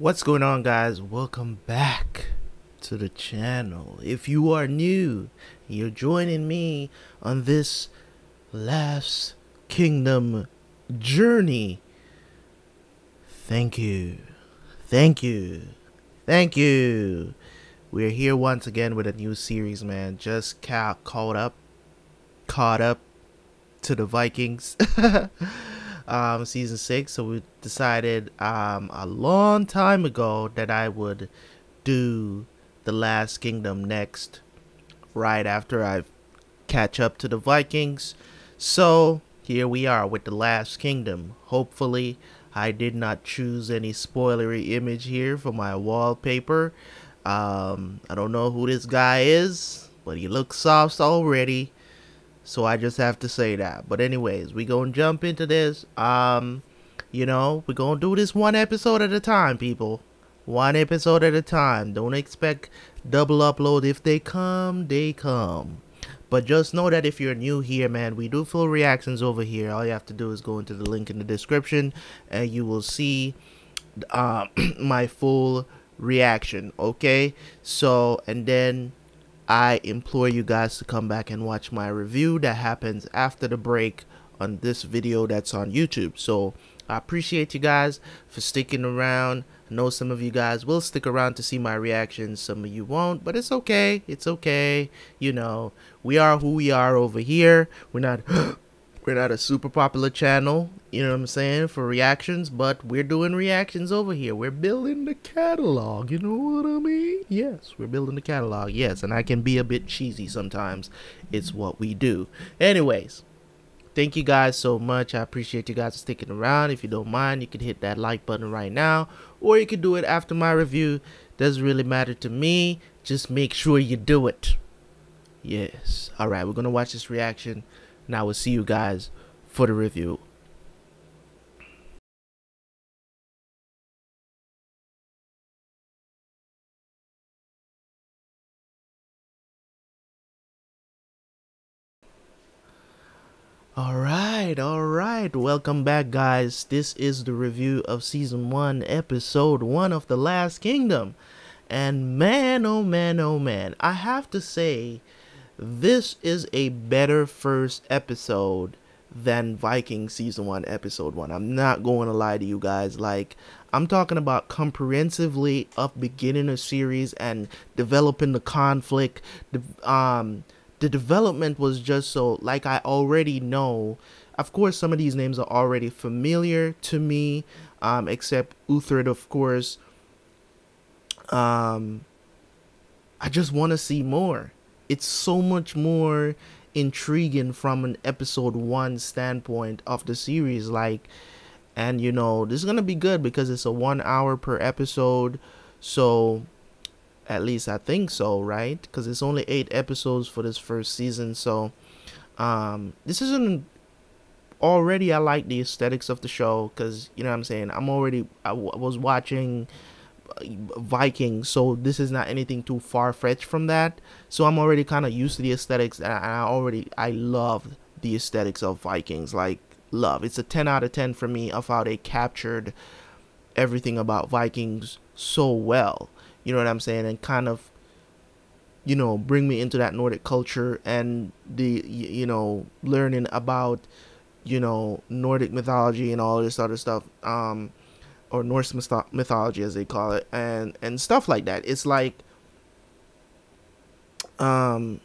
What's going on guys? Welcome back to the channel. If you are new, you're joining me on this last kingdom journey. Thank you. Thank you. Thank you. We're here once again with a new series, man. Just ca- caught up caught up to the Vikings. um, season six. So we decided um, a long time ago that I would do the Last Kingdom next, right after I catch up to the Vikings. So here we are with the Last Kingdom. Hopefully, I did not choose any spoilery image here for my wallpaper. Um, I don't know who this guy is, but he looks soft already. So I just have to say that. But anyways, we gonna jump into this. Um, you know, we gonna do this one episode at a time, people. One episode at a time. Don't expect double upload. If they come, they come. But just know that if you're new here, man, we do full reactions over here. All you have to do is go into the link in the description, and you will see uh, my full reaction. Okay, so and then I implore you guys to come back and watch my review that happens after the break on this video that's on YouTube. So I appreciate you guys for sticking around. I know some of you guys will stick around to see my reactions, some of you won't, but it's okay. It's okay. You know, we are who we are over here. We're not we're not a super popular channel, you know what I'm saying, for reactions, but we're doing reactions over here. We're building the catalog, you know what I mean? Yes, we're building the catalog, yes, and I can be a bit cheesy sometimes. It's what we do. Anyways, thank you guys so much. I appreciate you guys sticking around. If you don't mind, you can hit that like button right now, or you can do it after my review. Doesn't really matter to me. Just make sure you do it. Yes. All right, we're going to watch this reaction and I will see you guys for the review. Alright, alright, welcome back guys. This is the review of season 1, episode 1 of The Last Kingdom. And man, oh man, oh man, I have to say this is a better first episode than Viking season 1 episode 1. I'm not going to lie to you guys like I'm talking about comprehensively of beginning a series and developing the conflict. The, um the development was just so like I already know. Of course some of these names are already familiar to me um except Uhtred of course. Um I just want to see more it's so much more intriguing from an episode one standpoint of the series like and you know this is gonna be good because it's a one hour per episode so at least i think so right? Because it's only eight episodes for this first season so um this isn't already i like the aesthetics of the show because you know what i'm saying? I'm already I was watching Vikings, so this is not anything too far fetched from that. So I'm already kind of used to the aesthetics, and I already I love the aesthetics of Vikings. Like love, it's a 10 out of 10 for me of how they captured everything about Vikings so well. You know what I'm saying, and kind of you know bring me into that Nordic culture and the you know learning about you know Nordic mythology and all this other stuff. Um, or Norse mythology as they call it and and stuff like that. It's like um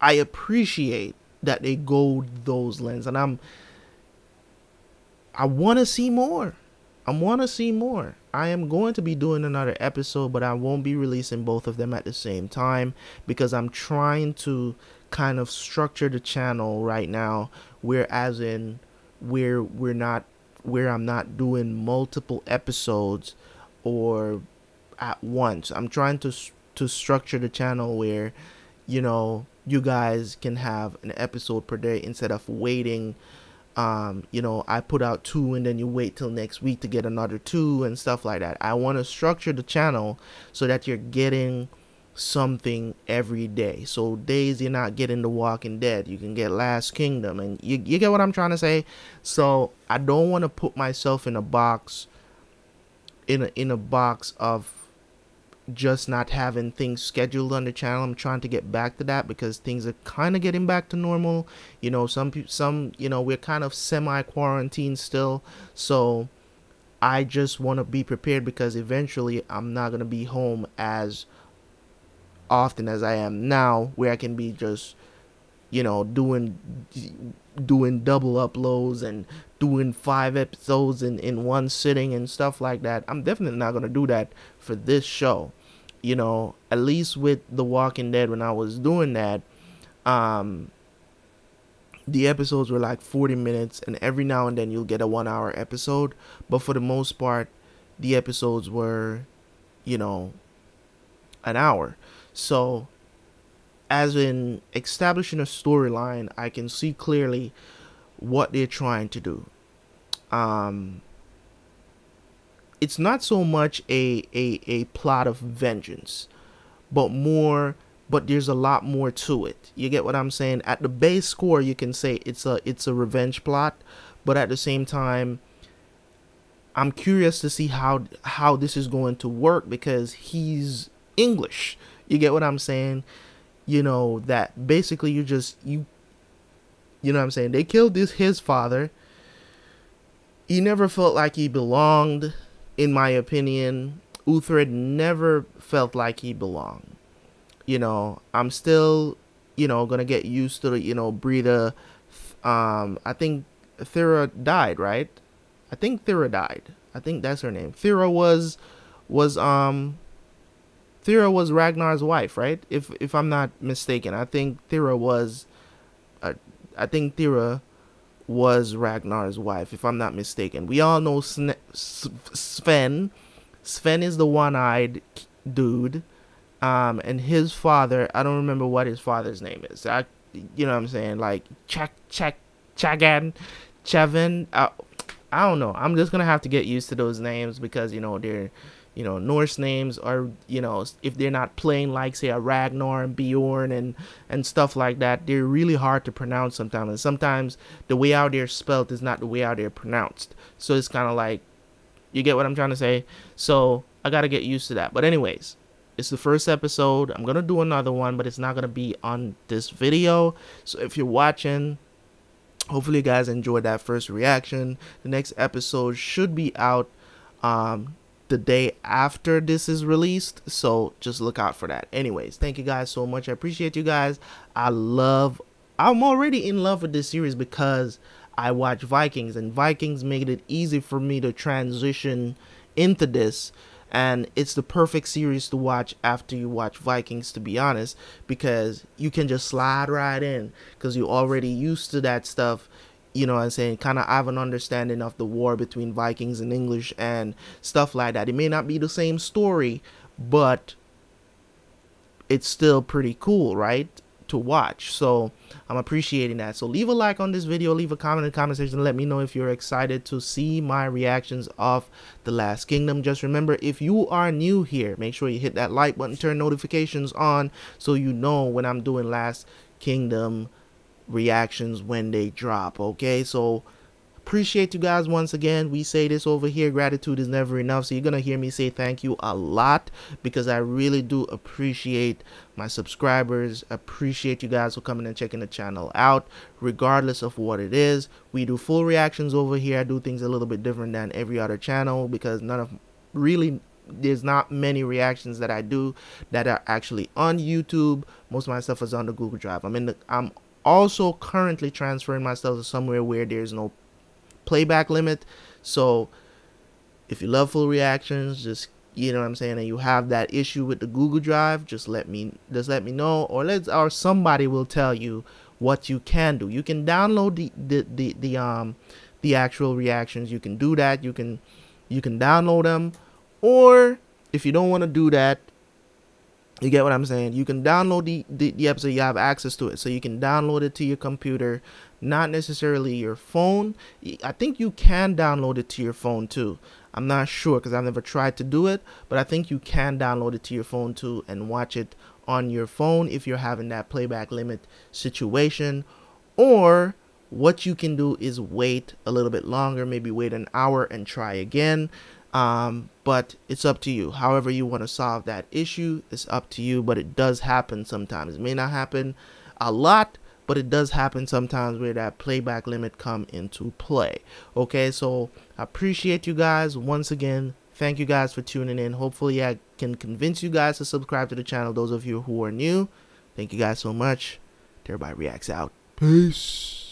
I appreciate that they go those lens and I'm I want to see more. I want to see more. I am going to be doing another episode but I won't be releasing both of them at the same time because I'm trying to kind of structure the channel right now whereas in where we're not where I'm not doing multiple episodes or at once. I'm trying to to structure the channel where you know you guys can have an episode per day instead of waiting um, you know, I put out two and then you wait till next week to get another two and stuff like that. I want to structure the channel so that you're getting something every day. So days you're not getting The Walking Dead, you can get Last Kingdom, and you you get what I'm trying to say. So I don't want to put myself in a box in a, in a box of just not having things scheduled on the channel. I'm trying to get back to that because things are kind of getting back to normal. You know, some some you know we're kind of semi quarantined still, so I just want to be prepared because eventually I'm not gonna be home as often as I am now, where I can be just you know doing doing double uploads and doing five episodes in in one sitting and stuff like that. I'm definitely not gonna do that for this show you know, at least with The Walking Dead when I was doing that, um, the episodes were like 40 minutes, and every now and then you'll get a one hour episode. But for the most part, the episodes were, you know, an hour. So, as in establishing a storyline, I can see clearly what they're trying to do. Um, it's not so much a, a, a plot of vengeance, but more but there's a lot more to it. You get what I'm saying? At the base score you can say it's a it's a revenge plot, but at the same time I'm curious to see how how this is going to work because he's English. You get what I'm saying? You know that basically you just you you know what I'm saying? They killed this his father. He never felt like he belonged in my opinion, Uhtred never felt like he belonged. You know, I'm still, you know, gonna get used to the, you know, Brida. Um, I think Thera died, right? I think Thera died. I think that's her name. Thera was, was um, Thera was Ragnar's wife, right? If if I'm not mistaken, I think Thera was, uh, I think Thera was Ragnar's wife, if I'm not mistaken. We all know Sven. Sven is the one-eyed dude, um, and his father. I don't remember what his father's name is. I, you know what I'm saying? Like Chak Chak Chagan, Chavin. I, I don't know. I'm just gonna have to get used to those names because you know they're you know Norse names are you know if they're not plain like say a Ragnar and Bjorn and and stuff like that they're really hard to pronounce sometimes. And sometimes the way out they're spelled is not the way out they're pronounced. So it's kind of like you get what I'm trying to say? So I gotta get used to that. But anyways it's the first episode. I'm gonna do another one but it's not gonna be on this video. So if you're watching hopefully you guys enjoyed that first reaction. The next episode should be out um the day after this is released so just look out for that. Anyways thank you guys so much. I appreciate you guys. I love i'm already in love with this series because i watch vikings and vikings made it easy for me to transition into this and it's the perfect series to watch after you watch Vikings to be honest because you can just slide right in because you're already used to that stuff you know what I'm saying, kind of have an understanding of the war between Vikings and English and stuff like that. It may not be the same story, but it's still pretty cool, right? To watch. So I'm appreciating that. So leave a like on this video, leave a comment in the comment section, let me know if you're excited to see my reactions of The Last Kingdom. Just remember, if you are new here, make sure you hit that like button, turn notifications on so you know when I'm doing Last Kingdom reactions when they drop okay? So appreciate you guys once again. We say this over here gratitude is never enough. So you're gonna hear me say thank you a lot because i really do appreciate my subscribers. Appreciate you guys for coming and checking the channel out. Regardless of what it is we do full reactions over here. I do things a little bit different than every other channel because none of really there's not many reactions that I do that are actually on YouTube. Most of my stuff is on the Google Drive. I'm in the I'm also currently transferring myself to somewhere where there's no playback limit. So if you love full reactions, just you know what I'm saying, and you have that issue with the Google Drive, just let me just let me know, or let or somebody will tell you what you can do. You can download the the the, the um the actual reactions. You can do that. You can you can download them, or if you don't want to do that, you get what I'm saying? You can download the, the, the, episode, you have access to it. So you can download it to your computer, not necessarily your phone. I think you can download it to your phone too. I'm not sure because I've never tried to do it, but I think you can download it to your phone too and watch it on your phone if you're having that playback limit situation. Or what you can do is wait a little bit longer, maybe wait an hour and try again. Um, but it's up to you. However, you want to solve that issue, it's up to you. But it does happen sometimes. It may not happen a lot, but it does happen sometimes where that playback limit come into play. Okay, so I appreciate you guys once again. Thank you guys for tuning in. Hopefully, I can convince you guys to subscribe to the channel. Those of you who are new, thank you guys so much. Terabyt Reacts out. Peace.